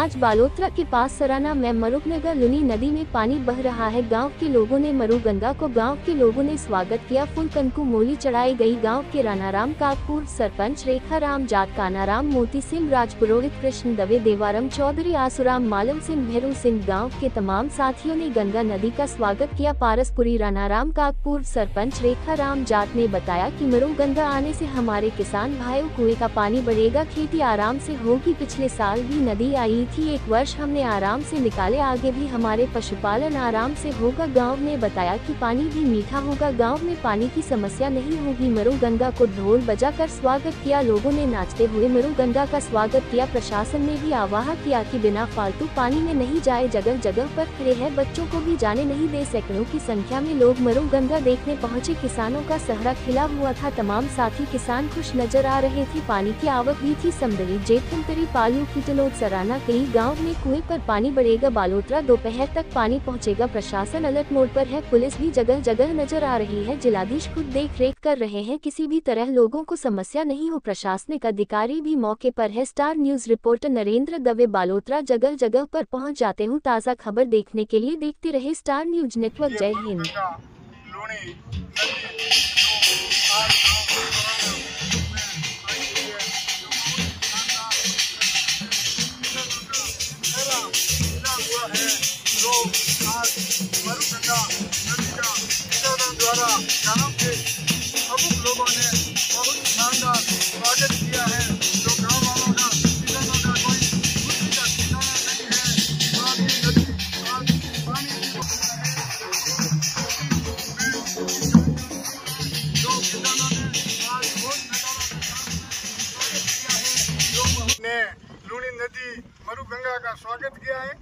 आज बालोतरा के पास सराना, में मरुगनगर लुनी नदी में पानी बह रहा है। गाँव के लोगों ने मरुगंगा को, गाँव के लोगों ने स्वागत किया। फुल कंकु मोली चढ़ाई गई। गाँव के राना रानाराम काकपुर सरपंच रेखा राम, जाट कानाराम, मोती सिंह राजपुरोहित कृष्ण दवे, देवाराम चौधरी, आसुराम मालम सिंह, भैरू सिंह, गाँव के तमाम साथियों ने गंगा नदी का स्वागत किया। पारसपुरी राना रानाराम काकपुर सरपंच रेखा राम, जाट ने बताया की मरुगंगा आने ऐसी हमारे किसान भाइयों, कुएँ का पानी बढ़ेगा, खेती आराम ऐसी होगी। पिछले साल भी नदी आई थी, एक वर्ष हमने आराम से निकाले, आगे भी हमारे पशुपालन आराम से होगा। गाँव ने बताया कि पानी भी मीठा होगा। गाँव में पानी की समस्या नहीं होगी। मरु गंगा को ढोल बजा कर स्वागत किया। लोगों ने नाचते हुए मरु गंगा का स्वागत किया। प्रशासन ने भी आवाह किया कि बिना फालतू पानी में नहीं जाए। जगह जगह पर खड़े हैं। बच्चों को भी जाने नहीं दे सैकड़ों की संख्या में लोग मरु गंगा देखने पहुँचे। किसानों का सहरा खिला हुआ था। तमाम साथी किसान खुश नज़र आ रहे थे। पानी की आवक भी थी। समदरी जेठमतरी, पालू, किटलोद सराना कई गाँव में कुएँ पर पानी बढ़ेगा, बालोतरा दोपहर तक पानी पहुंचेगा। प्रशासन अलर्ट मोड पर है, पुलिस भी जगह जगह नज़र आ रही है। जिलाधीश खुद देख रेख कर रहे हैं, किसी भी तरह लोगों को समस्या नहीं हो। प्रशासनिक अधिकारी भी मौके पर है। Star News reporter Narendra Dave Balotra जगह जगह पर पहुँच जाते हूँ। ताज़ा खबर देखने के लिए देखते रहे स्टार न्यूज़ नेटवर्क। जय हिंद। द्वारा गाँव के प्रमुख लोगों ने बहुत शानदार स्वागत किया है जो गाँव वालों का किसानों का का है नदी जो किसानों ने नदी मरुगंगा का स्वागत किया है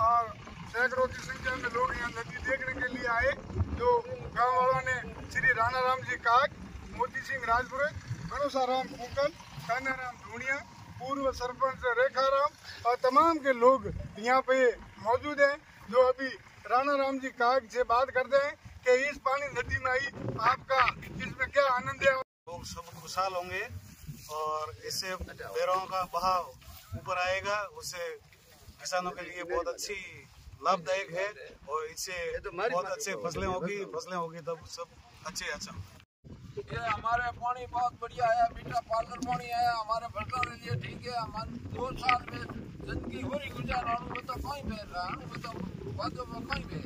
और सैकड़ों की संख्या में लोग यहाँ नदी देखने के लिए आए। जो गाँव वालों ने श्री राणा राम जी काक मोती सिंह राजपुर गणोसा राम फूकल कान्हा राम धूणिया पूर्व सरपंच रेखा राम और तमाम के लोग यहाँ पे मौजूद हैं, जो अभी राणा राम जी काक से बात करते हैं कि इस पानी नदी में आई आपका, इसमें क्या आनंद है? लोग सब खुशहाल होंगे और इससे पैरों का बहाव ऊपर आएगा उससे किसानों के लिए बहुत अच्छी लाभदायक है और इससे बहुत अच्छे फ़सलें होगी फ़सलें होगी तब सब अच्छे अच्छा। ये हमारे पानी बहुत बढ़िया है मीठा पार्लर पानी है हमारे फ़सलों के लिए ठीक है हमारे दो साल में ज़िंदगी हो रही गुजार तो कहीं पे रहा तो बातों में कहीं पे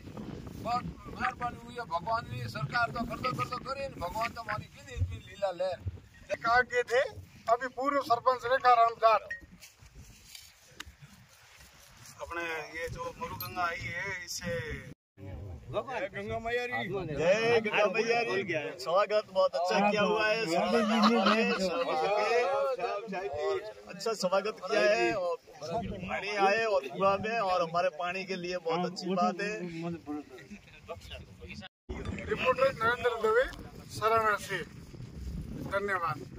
बहुत मेहरबानी हुई है भगवान ने सरकार तो कर दो कर दो करे भगवान तो हमारी कितनी इतनी लीला लहर। कहा के थे? अभी पूर्व सरपंच रेखा रामदार। अपने ये जो मरुगंगा आई है इससे गंगा मैया जय गंगा मैया स्वागत बहुत अच्छा किया हुआ है। अच्छा स्वागत किया है और पानी आए और कुआ में और हमारे पानी के लिए बहुत अच्छी बात है। रिपोर्टर नरेंद्र दवे सराना से। धन्यवाद।